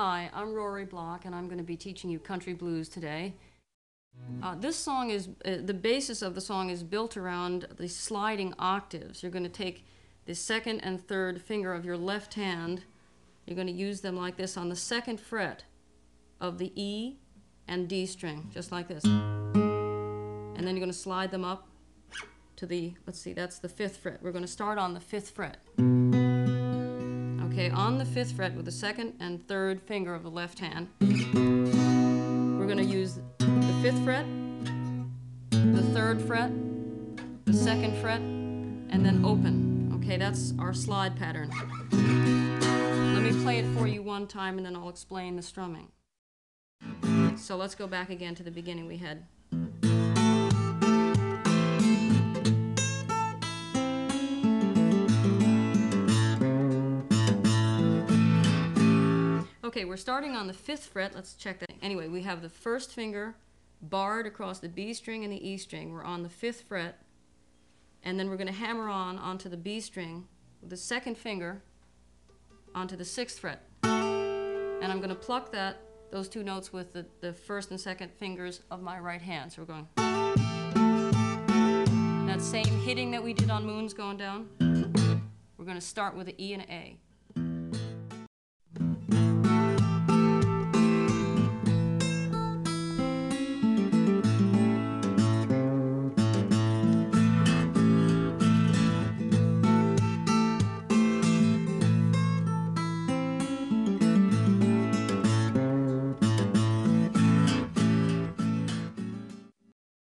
Hi, I'm Rory Block, and I'm going to be teaching you country blues today. Uh, this song is, uh, the basis of the song is built around the sliding octaves. You're going to take the second and third finger of your left hand, you're going to use them like this on the second fret of the E and D string, just like this. And then you're going to slide them up to the, let's see, that's the fifth fret. We're going to start on the fifth fret. On the fifth fret with the second and third finger of the left hand, we're going to use the fifth fret, the third fret, the second fret, and then open. Okay, that's our slide pattern. Let me play it for you one time and then I'll explain the strumming. So let's go back again to the beginning we had. Okay, we're starting on the fifth fret. Let's check that. Anyway, we have the first finger barred across the B string and the E string. We're on the fifth fret, and then we're going to hammer on onto the B string with the second finger onto the sixth fret. And I'm going to pluck that those two notes with the, the first and second fingers of my right hand. So we're going. That same hitting that we did on Moons going down, we're going to start with an E and an A.